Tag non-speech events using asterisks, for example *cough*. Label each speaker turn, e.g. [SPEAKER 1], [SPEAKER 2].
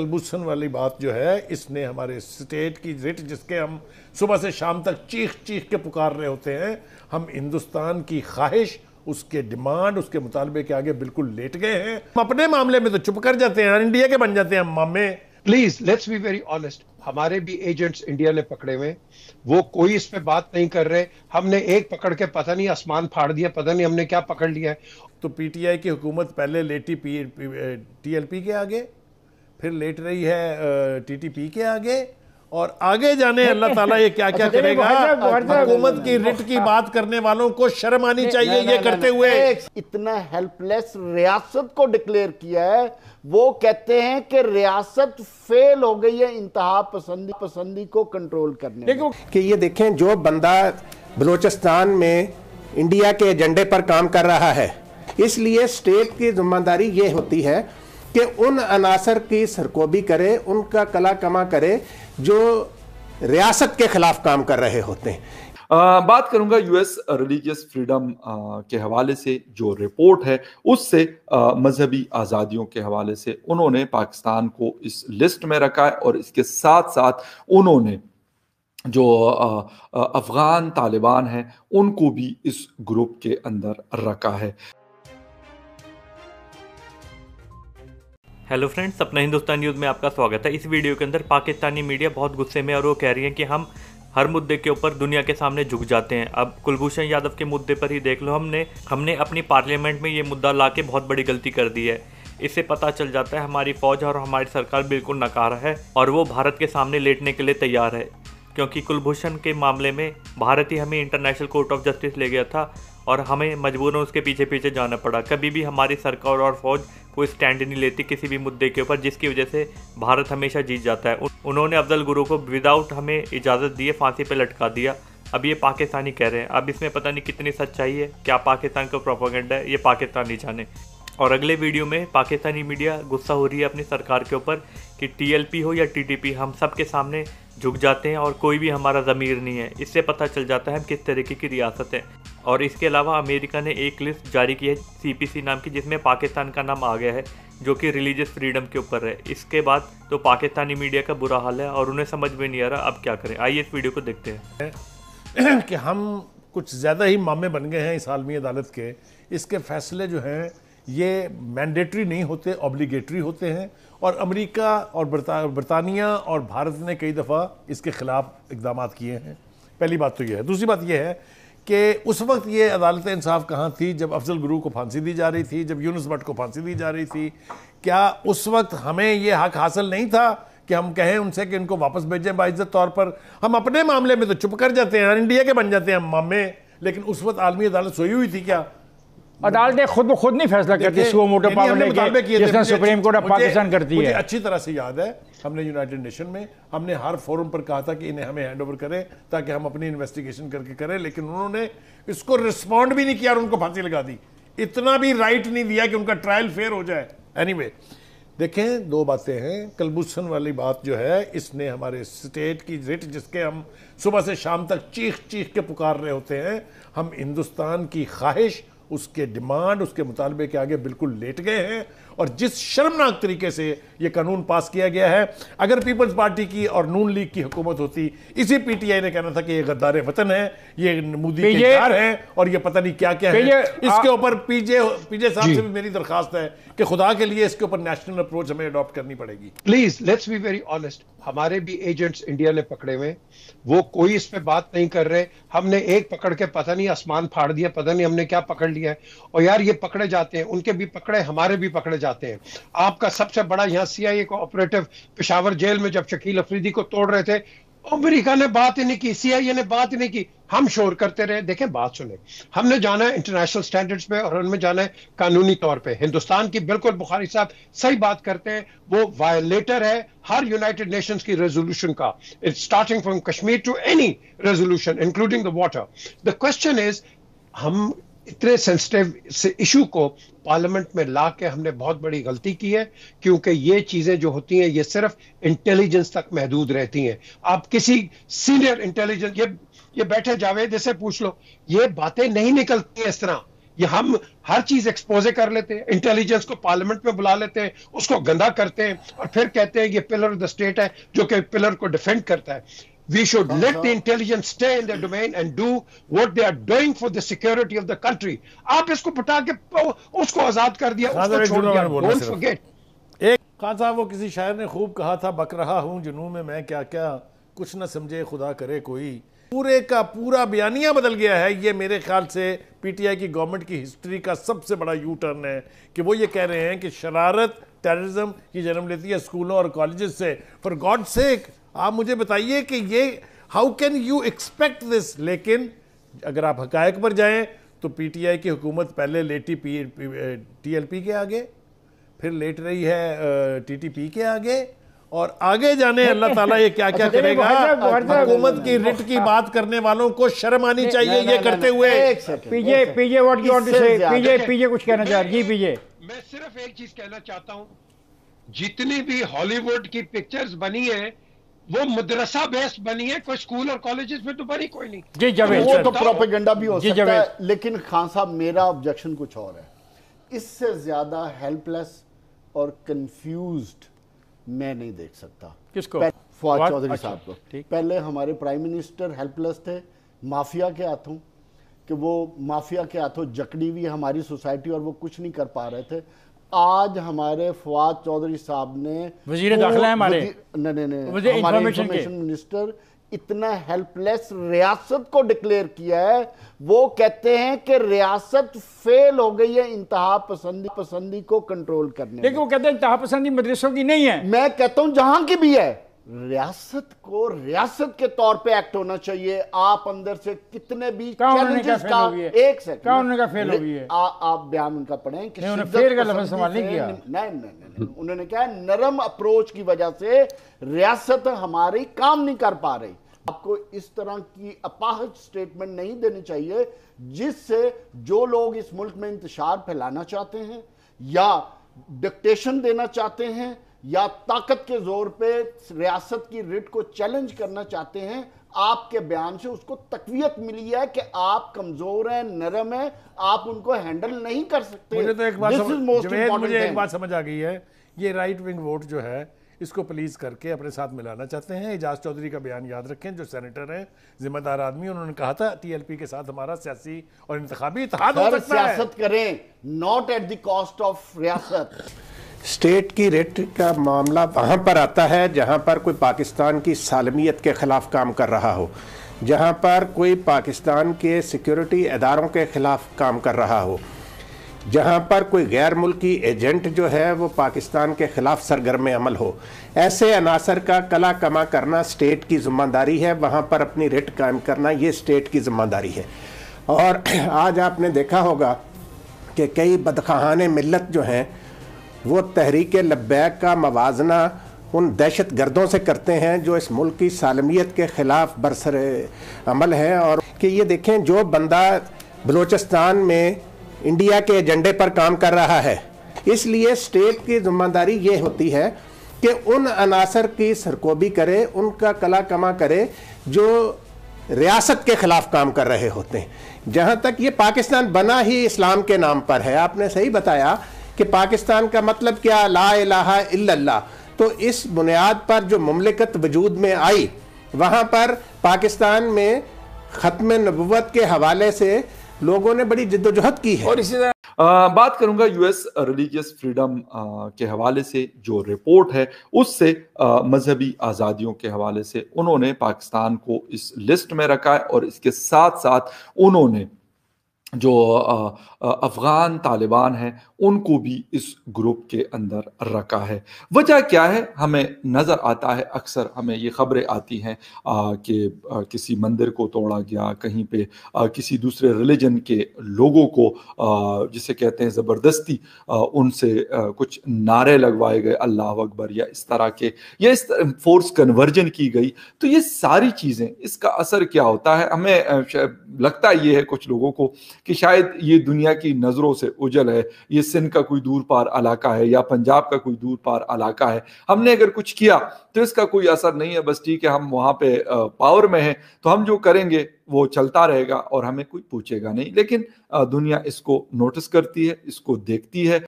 [SPEAKER 1] कलभूषण वाली बात जो है इसने हमारे स्टेट की रिट जिसके हम सुबह से शाम तक चीख चीख के पुकार रहे होते हैं हम हिंदुस्तान की ख्वाहिश उसके डिमांड उसके मुतालबे के आगे बिल्कुल लेट गए हैं। हम अपने मामले में तो चुप कर जाते हैं इंडिया के बन जाते हैं हम मामे
[SPEAKER 2] please let's be very honest हमारे भी एजेंट्स इंडिया ने पकड़े हुए वो कोई इस पे बात नहीं कर रहे। हमने एक पकड़ के पता नहीं आसमान फाड़ दिया पता नहीं हमने क्या पकड़ लिया है।
[SPEAKER 1] तो पीटीआई की हुकूमत पहले लेटी पी टीएलपी के आगे? फिर लेट रही है टीटीपी के आगे और आगे जाने अल्लाह ताला ये क्या क्या करेगा? हुकूमत की रिट की बात करने वालों को शर्म आनी चाहिए ये करते हुए।
[SPEAKER 3] इतना हेल्पलेस रियासत को डिक्लेयर किया है वो कहते हैं कि रियासत फेल हो गई है इंतहा पसंदी पसंदी को कंट्रोल करने
[SPEAKER 4] देखो कि ये देखें जो बंदा बलोचिस्तान में इंडिया के एजेंडे पर काम कर रहा है इसलिए स्टेट की ज़िम्मेदारी ये होती है कि उन अनासर की सरकोबी करे उनका कला कमा करे जो रियासत के खिलाफ काम कर रहे होते हैं।
[SPEAKER 5] आ, बात करूँगा यूएस रिलीजियस फ्रीडम के हवाले से जो रिपोर्ट है उससे मजहबी आज़ादियों के हवाले से उन्होंने पाकिस्तान को इस लिस्ट में रखा है और इसके साथ साथ उन्होंने जो अफगान तालिबान हैं उनको भी इस ग्रुप के अंदर रखा है।
[SPEAKER 6] हेलो फ्रेंड्स अपना हिंदुस्तान न्यूज़ में आपका स्वागत है। इस वीडियो के अंदर पाकिस्तानी मीडिया बहुत गुस्से में और वो कह रही है कि हम हर मुद्दे के ऊपर दुनिया के सामने झुक जाते हैं। अब कुलभूषण यादव के मुद्दे पर ही देख लो हमने। हमने अपनी पार्लियामेंट में ये मुद्दा ला के बहुत बड़ी गलती कर दी है। इससे पता चल जाता है हमारी फौज और हमारी सरकार बिल्कुल नकार है और वो भारत के सामने लेटने के लिए तैयार है। क्योंकि कुलभूषण के मामले में भारत ही हमें इंटरनेशनल कोर्ट ऑफ़ जस्टिस ले गया था और हमें मजबूरन उसके पीछे पीछे जाना पड़ा। कभी भी हमारी सरकार और फौज कोई स्टैंड नहीं लेती किसी भी मुद्दे के ऊपर, जिसकी वजह से भारत हमेशा जीत जाता है। उन्होंने अफजल गुरु को विदाउट हमें इजाज़त दिए फांसी पर लटका दिया। अब ये पाकिस्तानी कह रहे हैं। अब इसमें पता नहीं कितनी सच्चाई है, क्या पाकिस्तान का प्रोपोगेंडा है, ये पाकिस्तानी जाने। और अगले वीडियो में पाकिस्तानी मीडिया गुस्सा हो रही है अपनी सरकार के ऊपर कि टीएलपी हो या टीटीपी हम सब के सामने झुक जाते हैं और कोई भी हमारा ज़मीर नहीं है। इससे पता चल जाता है हम किस तरीके की रियासत है। और इसके अलावा अमेरिका ने एक लिस्ट जारी की है सीपीसी नाम की, जिसमें पाकिस्तान का नाम आ गया है, जो कि रिलीजियस फ्रीडम के ऊपर है। इसके बाद तो पाकिस्तानी मीडिया का बुरा हाल है और उन्हें समझ में नहीं आ रहा, अब क्या करें? आइए इस वीडियो को देखते
[SPEAKER 1] हैं। *clears throat* कि हम कुछ ज़्यादा ही मामे बन गए हैं इस आलमी अदालत के। इसके फैसले जो हैं, ये मैंडेटरी नहीं होते ऑब्लीगेटरी होते हैं। और अमेरिका और बरतानिया और भारत ने कई दफ़ा इसके ख़िलाफ़ इकदाम किए हैं। पहली बात तो यह है। दूसरी बात यह है कि उस वक्त ये अदालत इंसाफ कहाँ थी? जब अफजल गुरु को फांसी दी जा रही थी, जब यूनुस भट्ट को फांसी दी जा रही थी, क्या उस वक्त हमें ये हक हासिल नहीं था कि हम कहें उनसे कि इनको वापस भेजें बाइज्जत तौर पर? हम अपने मामले में तो चुप कर जाते हैं, इंडिया के बन जाते हैं हम मामे लेकिन उस वक्त आलमी अदालत सोई हुई थी क्या?
[SPEAKER 7] अदालतें खुद ब खुद नहीं फैसला करती सुओ मोटो पावर लेके सुप्रीम कोर्ट ऑफ़ पाकिस्तान करती है।
[SPEAKER 1] अच्छी तरह से याद है हमने यूनाइटेड नेशन में हमने हर फोरम पर कहा था कि इन्हें हमें हैंड ओवर करें ताकि हम अपनी इन्वेस्टिगेशन करके करें लेकिन उन्होंने इसको रिस्पॉन्ड भी नहीं किया और उनको फांसी लगा दी। इतना भी राइट नहीं दिया कि उनका ट्रायल फेयर हो जाए। एनी anyway, देखें दो बातें हैं। कलभूषण वाली बात जो है इसने हमारे स्टेट की रिट जिसके हम सुबह से शाम तक चीख चीख के पुकार रहे होते हैं हम हिंदुस्तान की ख्वाहिश उसके डिमांड उसके मुतालबे के आगे बिल्कुल लेट गए हैं और जिस शर्मनाक तरीके से ये कानून पास किया गया है अगर पीपल्स पार्टी की और नून लीग की हुकूमत होती इसी पीटीआई ने कहना था कि ये गद्दार वतन है ये मोदी के घर है और ये पता नहीं क्या क्या है इसके ऊपर पीजे पीजे साहब से भी मेरी दरखास्त है कि खुदा के लिए इसके ऊपर नेशनल अप्रोच हमें अडॉप्ट करनी पड़ेगी।
[SPEAKER 2] Please let's be very honest हमारे भी एजेंट्स इंडिया ने पकड़े हुए वो कोई इस पे बात नहीं कर रहे। हमने एक पकड़ के पता नहीं आसमान फाड़ दिया पता नहीं हमने क्या पकड़ लिया है। और यार ये पकड़े जाते हैं। उनके भी पकड़े हमारे भी पकड़े जाते हैं। आपका सबसे बड़ा यहाँ CIA co operative Peshawar jail में जब शकील अफरीदी को तोड़ रहे थे, अमेरिका ने बात ही नहीं की सीआईए ने बात ही नहीं की। हम शोर करते रहे। देखें, बात सुने। हमने जाना है इंटरनेशनल स्टैंडर्ड्स पे और उनमें जाना है कानूनी तौर पे। हिंदुस्तान की बिल्कुल बुखारी साहब सही बात करते हैं। वो वायलेटर है हर यूनाइटेड नेशंस की रेजोल्यूशन का। It's starting from Kashmir to any resolution including the water the question is हम इतने सेंसिटिव इशू को पार्लियामेंट में ला के हमने बहुत बड़ी गलती की है, क्योंकि ये चीज़ें जो होती हैं, ये सिर्फ़ इंटेलिजेंस तक महदूद रहती हैं। आप किसी सीनियर इंटेलिजेंस ये ये बैठे जावेद से पूछ लो, ये बातें नहीं निकलती इस तरह। ये हम हर चीज़ एक्सपोजे कर लेते हैं इंटेलिजेंस को पार्लियामेंट में बुला लेते हैं, उसको गंदा करते हैं, और फिर कहते हैं ये पिलर ऑफ़ द स्टेट है, जो कि पिलर को डिफेंड करता है। We should let the intelligence stay in their domain and do what they are doing for the security of the country. आप इसको बता के उसको आज़ाद कर दिया उसको छोड़ दिया। don't forget
[SPEAKER 1] एक खान साहब वो किसी शायर ने खूब कहा था बक रहा हूँ जुनू में मैं क्या क्या कुछ न समझे खुदा करे कोई। पूरे का पूरा बयानिया बदल गया है। ये मेरे ख्याल से पीटीआई की गवर्नमेंट की हिस्ट्री का सबसे बड़ा यू टर्न है कि वो ये कह रहे हैं कि शरारत टेररिज्म की जन्म लेती है स्कूलों और कॉलेजेस से। फॉर गॉड सेक आप मुझे बताइए कि ये how can you expect this लेकिन अगर आप हकायक पर जाएँ तो पीटीआई की हुकूमत पहले लेटी पी टीएलपी के आगे फिर लेट रही है टीटीपी के आगे और आगे जाने *laughs* अल्लाह ताला ये क्या क्या अच्छा, करेगा? हुकूमत की रिट की बात करने वालों को शर्म आनी चाहिए ये करते हुए।
[SPEAKER 7] PJ PJ what you want to say PJ PJ कुछ कहना चाह रही पीजे
[SPEAKER 2] मैं सिर्फ़ एक चीज़ कहना चाहता हूँ जितनी भी हॉलीवुड की पिक्चर्स बनी है वो मदरसा बेस्ड बनी है कोई स्कूल और कॉलेजेस में तो बनी कोई नहीं।
[SPEAKER 3] जी जावेद वो तो प्रोपेगेंडा भी हो सकता है लेकिन खान साहब मेरा ऑब्जेक्शन कुछ और है। इससे ज़्यादा हेल्पलेस और कंफ्यूज्ड मैं नहीं देख सकता।
[SPEAKER 7] किसको?
[SPEAKER 3] फवाद चौधरी अच्छा, साहब को। पहले हमारे प्राइम मिनिस्टर हेल्पलेस थे माफिया के हाथों कि वो माफिया के हाथों जकड़ी हुई हमारी सोसाइटी और वो कुछ नहीं कर पा रहे थे। आज हमारे फवाद चौधरी साहब ने
[SPEAKER 7] वज़ीर दाखिला हमारे।
[SPEAKER 3] नहीं नहीं इंफॉर्मेशन मिनिस्टर इतना हेल्पलेस रियासत को डिक्लेयर किया है। वो कहते हैं कि रियासत फेल हो गई है इंतहा पसंदी पसंदी को कंट्रोल करने
[SPEAKER 7] लेकिन वो कहते हैं इंतहा पसंदी मदरसों की नहीं है।
[SPEAKER 3] मैं कहता हूँ जहाँ की भी है। रियासत को रियासत के तौर पे एक्ट होना चाहिए। आप अंदर से कितने भी
[SPEAKER 7] चैलेंजेस का,
[SPEAKER 3] एक सेकंड
[SPEAKER 7] उन्होंने का फेल हो गई है
[SPEAKER 3] आप बयान उनका पढ़ें
[SPEAKER 7] कि नहीं, फेल का लफ्ज इस्तेमाल नहीं किया
[SPEAKER 3] नहीं नहीं नहीं उन्होंने कहा नरम अप्रोच की वजह से रियासत हमारी काम नहीं कर पा रही। आपको इस तरह की अपाहज स्टेटमेंट नहीं देनी चाहिए जिससे जो लोग इस मुल्क में इंतशार फैलाना चाहते हैं या डिक्टेशन देना चाहते हैं या ताकत के ज़ोर पे रियासत की रिट को चैलेंज करना चाहते हैं आपके बयान से उसको तकवीत मिली है कि आप कमज़ोर हैं नरम हैं आप उनको हैंडल नहीं कर सकते।
[SPEAKER 1] मुझे तो एक बात समझ, मुझे एक बात समझ आ गई है। ये राइट विंग वोट जो है इसको प्लीज़ करके अपने साथ मिलाना चाहते हैं। एजाज चौधरी का बयान याद रखें जो सेनेटर हैं जिम्मेदार आदमी उन्होंने कहा था टीएलपी के साथ हमारा सियासी और इंतबी इतिहाद हो। सकता
[SPEAKER 3] सियासत करें not at the cost of रियासत।
[SPEAKER 4] स्टेट की रेट का मामला वहाँ पर आता है जहाँ पर कोई पाकिस्तान की सालमियत के ख़िलाफ़ काम कर रहा हो, जहाँ पर कोई पाकिस्तान के सिक्योरिटी इदारों के ख़िलाफ़ काम कर रहा हो, जहाँ पर कोई गैर मुल्की एजेंट जो है वो पाकिस्तान के ख़िलाफ़ सरगर्म अमल हो। ऐसे अनासर का कला कमा करना स्टेट की ज़िम्मेदारी है, वहाँ पर अपनी रेट कायम करना ये स्टेट की ज़िम्मेदारी है। और *clears throat* आज आपने देखा होगा कि कई बदखाहान मिलत जो हैं वो तहरीक लब्बैक का मवाजना उन दहशत गर्दों से करते हैं जो इस मुल्क की सालमियत के ख़िलाफ़ बरसर अमल है और कि ये देखें, जो बंदा बलूचिस्तान में इंडिया के एजेंडे पर काम कर रहा है। इसलिए स्टेट की ज़िम्मेदारी ये होती है कि उन अनासर की सरकोबी करे, उनका कला कमा करे, जो रियासत के खिलाफ काम कर रहे होते हैं। जहाँ तक ये पाकिस्तान बना ही इस्लाम के नाम पर है, आपने सही बताया कि पाकिस्तान का मतलब क्या? ला इलाहा इल्लल्लाह। तो इस बुनियाद पर जो ममलिकत वजूद में आई वहाँ पर पाकिस्तान में ख़त्म नबूत के हवाले से लोगों ने बड़ी जिद्दोजहद की है।
[SPEAKER 5] और इसी तरह बात करूँगा यूएस रिलीजियस फ्रीडम के हवाले से जो रिपोर्ट है उससे मजहबी आज़ादियों के हवाले से उन्होंने पाकिस्तान को इस लिस्ट में रखा है और इसके साथ साथ उन्होंने जो अफ़गान तालिबान हैं उनको भी इस ग्रुप के अंदर रखा है। वजह क्या है? हमें नज़र आता है अक्सर हमें ये ख़बरें आती हैं कि किसी मंदिर को तोड़ा गया कहीं पे आ, किसी दूसरे रिलीजन के लोगों को आ, जिसे कहते हैं ज़बरदस्ती उनसे आ, कुछ नारे लगवाए गए अल्लाह अकबर या इस तरह के या इस फोर्स कन्वर्जन की गई। तो ये सारी चीज़ें इसका असर क्या होता है? हमें लगता ये है कुछ लोगों को कि शायद ये दुनिया की नज़रों से उजल है, ये सिंध का कोई दूर पार इलाका है या पंजाब का कोई दूर पार इलाका है। हमने अगर कुछ किया तो इसका कोई असर नहीं है, बस ठीक है, हम वहाँ पे पावर में हैं तो हम जो करेंगे वो चलता रहेगा और हमें कोई पूछेगा नहीं। लेकिन दुनिया इसको नोटिस करती है, इसको देखती है।